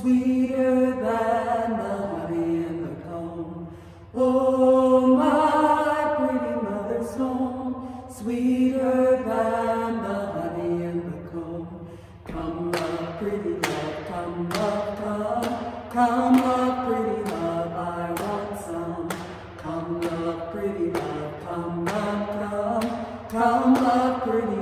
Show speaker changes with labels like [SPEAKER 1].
[SPEAKER 1] sweeter than the honey in the comb. Oh, my pretty mother's home, sweeter than the honey in the comb. Come, love, pretty love, come, love, come. Come, love, pretty love, I want some. Come, love, pretty love, come, love, come. Come, love, pretty